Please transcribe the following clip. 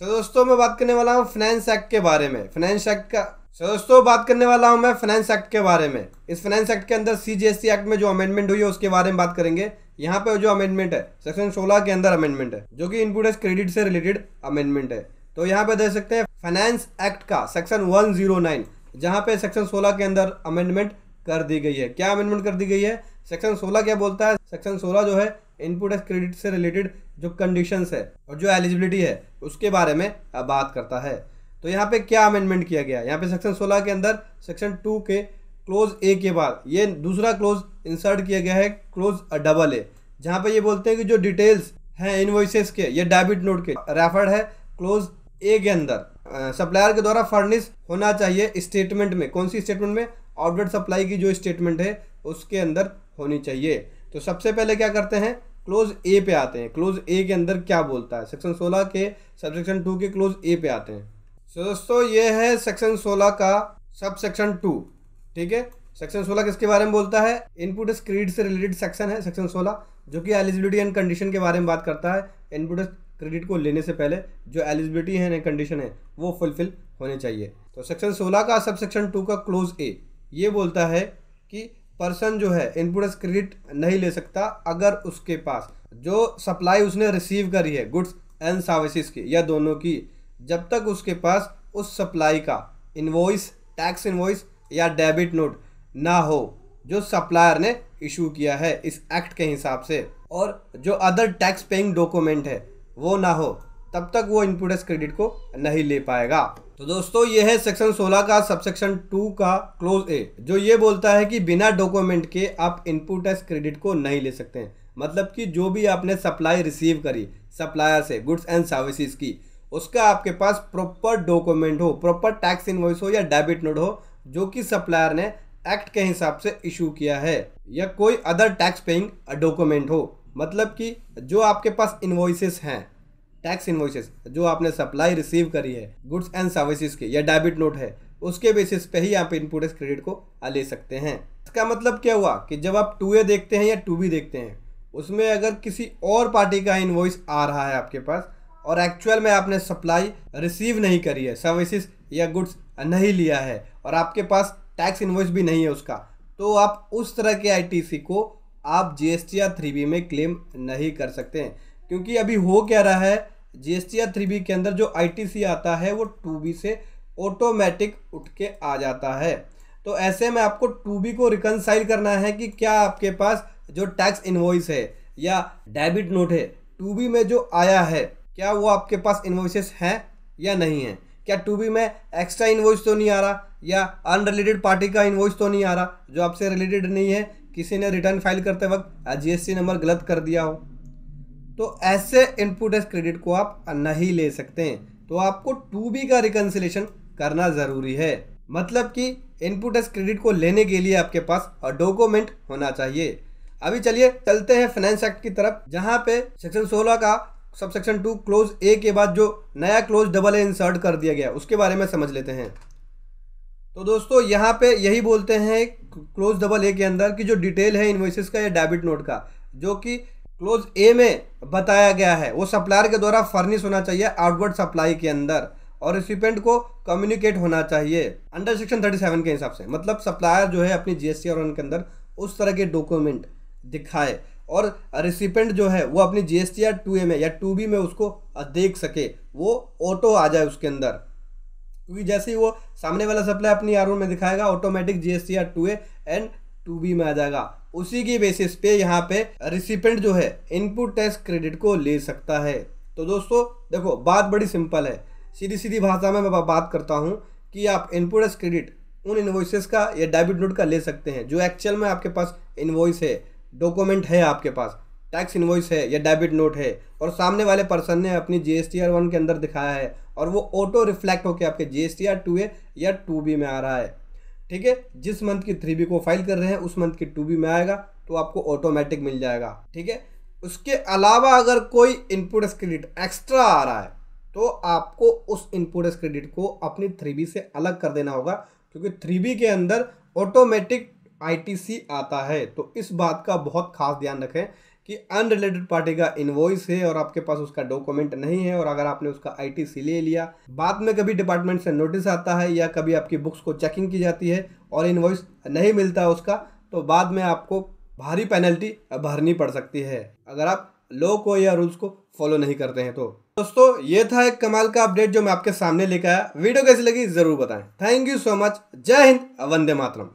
तो दोस्तों, मैं बात करने वाला हूँ फाइनेंस एक्ट के बारे में। फाइनेंस एक्ट का तो दोस्तों, बात करने वाला हूँ मैं फाइनेंस एक्ट के बारे में। इस फाइनेंस एक्ट के अंदर सीजीएसटी एक्ट में जो अमेंडमेंट हुई है, उसके बारे में बात करेंगे। यहाँ पे जो अमेंडमेंट है सेक्शन 16 के अंदर अमेंडमेंट है, जो कि इनपुट क्रेडिट से रिलेटेड अमेंडमेंट है। तो यहाँ पे देख सकते हैं फाइनेंस एक्ट का सेक्शन 109 जहाँ पे सेक्शन 16 के अंदर अमेंडमेंट कर दी गई है। क्या अमेंडमेंट कर दी गई है? सेक्शन 16 क्या बोलता है? सेक्शन 16 जो है इनपुट एस क्रेडिट से रिलेटेड जो कंडीशंस है और जो एलिजिबिलिटी है, उसके बारे में बात करता है। तो यहाँ पे क्या अमेंडमेंट किया गया? यहाँ पे सेक्शन 16 के अंदर सेक्शन टू के क्लोज ए के बाद, ये दूसरा क्लोज इंसर्ट किया गया है क्लोज डबल ए जहाँ पे ये बोलते हैं कि जो डिटेल्स हैं इनवॉइसेस के, ये डेबिट नोट के रेफर्ड है क्लोज ए के अंदर। सप्लायर के द्वारा फर्निश होना चाहिए स्टेटमेंट में, कौन सी स्टेटमेंट में? आउटलेट सप्लाई की जो स्टेटमेंट है, उसके अंदर होनी चाहिए। तो सबसे पहले क्या करते हैं? क्लोज ए पे आते हैं। क्लोज ए के अंदर क्या बोलता है? सेक्शन 16 के सब सेक्शन टू के क्लोज ए पे आते हैं। So, दोस्तों ये है सेक्शन 16 का सब सेक्शन टू ठीक है? सेक्शन 16 किसके बारे में बोलता है? इनपुट क्रेडिट से रिलेटेड सेक्शन है सेक्शन 16 जो कि एलिजिबिलिटी एंड कंडीशन के बारे में बात करता है। इनपुट क्रेडिट को लेने से पहले जो एलिजिबिलिटी है कंडीशन है वो फुलफिल होने चाहिए। तो सेक्शन 16 का सब सेक्शन टू का क्लोज ए ये बोलता है कि पर्सन जो है इनपुट क्रेडिट नहीं ले सकता अगर उसके पास जो सप्लाई उसने रिसीव करी है, गुड्स एंड सर्विसेज़ की, या दोनों की, जब तक उसके पास उस सप्लाई का इन्वॉइस टैक्स इन्वॉइस या डेबिट नोट ना हो, जो सप्लायर ने इशू किया है इस एक्ट के हिसाब से, और जो अदर टैक्स पेइंग डॉक्यूमेंट है, वो ना हो तब तक वो इनपुट क्रेडिट को नहीं ले पाएगा। तो दोस्तों, ये है सेक्शन 16 का, सबसेक्शन 2 का क्लोज ए, जो ये बोलता है कि बिना डॉक्यूमेंट के आप इनपुट टैक्स क्रेडिट को नहीं ले सकते हैं। मतलब कि जो भी आपने सप्लाई रिसीव करी, सप्लायर से, गुड्स एंड सर्विसेज़ की, उसका आपके पास प्रॉपर डॉक्यूमेंट हो, प्रॉपर टैक्स इनवॉइस हो या डेबिट नोट हो, जो कि सप्लायर ने एक्ट के हिसाब से इशू किया है, या कोई अदर टैक्स पेइंग डॉक्यूमेंट हो। मतलब कि जो आपके पास इन्वॉइसेस हैं टैक्स इन्वॉइसेस जो आपने सप्लाई रिसीव करी है, गुड्स एंड सर्विसेज़ के, या डेबिट नोट है, उसके बेसिस पे ही आप इनपुट क्रेडिट को ले सकते हैं। इसका मतलब क्या हुआ कि जब आप टू ए देखते हैं या टू बी देखते हैं, उसमें अगर किसी और पार्टी का इन्वॉइस आ रहा है आपके पास और एक्चुअल में आपने सप्लाई रिसीव नहीं करी है, सर्विसेज़ या गुड्स नहीं लिया है और आपके पास टैक्स इन्वॉइस भी नहीं है उसका तो आप उस तरह के आईटीसी को आप जीएसटी या थ्री बी में क्लेम नहीं कर सकते हैं। क्योंकि अभी हो क्या रहा है जी एस टी या थ्री बी के अंदर जो आई टी सी आता है, वो टू बी से ऑटोमेटिक उठ के आ जाता है। तो ऐसे में आपको टू बी को रिकनसाइल करना है कि क्या आपके पास जो टैक्स इन्वॉइस है या डेबिट नोट है टू बी में जो आया है, क्या वो आपके पास इन्वॉइसेस हैं या नहीं है? क्या टू बी में एक्स्ट्रा इन्वॉइस तो नहीं आ रहा या अनरिलेटेड पार्टी का इन्वॉइस तो नहीं आ रहा जो आपसे रिलेटेड नहीं है? किसी ने रिटर्न फ़ाइल करते वक्त जीएसटी नंबर गलत कर दिया हो। तो ऐसे इनपुट एस क्रेडिट को आप नहीं ले सकते। हैं तो आपको टू बी का रिकन्सिलेशन करना ज़रूरी है। मतलब कि इनपुट एस क्रेडिट को लेने के लिए आपके पास डॉक्यूमेंट होना चाहिए। अभी चलिए चलते हैं फाइनेंस एक्ट की तरफ़, जहाँ पे सेक्शन 16 का सब सेक्शन टू क्लोज ए के बाद जो नया क्लोज डबल ए इंसर्ट कर दिया गया, उसके बारे में समझ लेते हैं। तो दोस्तों, यहाँ पे यही बोलते हैं क्लोज डबल ए के अंदर की जो डिटेल है इन्वॉइसेस का या डेबिट नोट का, जो कि क्लोज ए में बताया गया है, वो सप्लायर के द्वारा फर्निश होना चाहिए आउटवर्ड सप्लाई के अंदर और रिसिपेंट को कम्युनिकेट होना चाहिए, अंडर सेक्शन 37 के हिसाब से। मतलब सप्लायर जो है अपनी जीएसटी और उनके अंदर उस तरह के डॉक्यूमेंट दिखाए और रिसिपेंट जो है वो अपनी जीएसटी या टू ए में या टू बी में उसको देख सके, वो ऑटो आ जाए उसके अंदर। क्योंकि जैसे ही वो सामने वाला सप्लाई अपनी आर में दिखाएगा ऑटोमेटिक जीएसटी या two A and two B में आ जाएगा। उसी की बेसिस पे यहाँ पे रिसिपेंट जो है इनपुट टैक्स क्रेडिट को ले सकता है। तो दोस्तों, देखो, बात बड़ी सिंपल है। सीधी सीधी भाषा में मैं बात करता हूँ कि आप इनपुट टैक्स क्रेडिट उन इन्वॉइसेस का या डेबिट नोट का ले सकते हैं, जो एक्चुअल में आपके पास इन्वॉइस है डॉक्यूमेंट है आपके पास टैक्स इन्वॉइस है या डेबिट नोट है, और सामने वाले पर्सन ने अपनी G S T R one के अंदर दिखाया है, और वो ऑटो रिफ्लेक्ट होकर आपके G S T R two A या टू बी में आ रहा है। ठीक है? जिस मंथ की थ्री बी को फ़ाइल कर रहे हैं, उस मंथ की टू बी में आएगा तो आपको ऑटोमेटिक मिल जाएगा, ठीक है? उसके अलावा अगर कोई इनपुट क्रेडिट एक्स्ट्रा आ रहा है तो आपको उस इनपुट क्रेडिट को अपनी थ्री बी से अलग कर देना होगा, क्योंकि थ्री बी के अंदर ऑटोमेटिक आईटीसी आता है। तो इस बात का बहुत खास ध्यान रखें कि अनरिलेटेड पार्टी का इन्वॉइस है और आपके पास उसका डॉक्यूमेंट नहीं है और अगर आपने उसका आईटीसी ले लिया, बाद में कभी डिपार्टमेंट से नोटिस आता है या कभी आपकी बुक्स को चेकिंग की जाती है और इन्वॉइस नहीं मिलता उसका तो बाद में आपको भारी पेनल्टी भरनी पड़ सकती है। अगर आप लॉ को या रूल्स को फॉलो नहीं करते हैं तो। दोस्तों, ये था एक कमाल का अपडेट जो मैं आपके सामने लेकर आया। वीडियो कैसी लगी, ज़रूर बताएँ। थैंक यू सो मच जय हिंद, वंदे मातरम।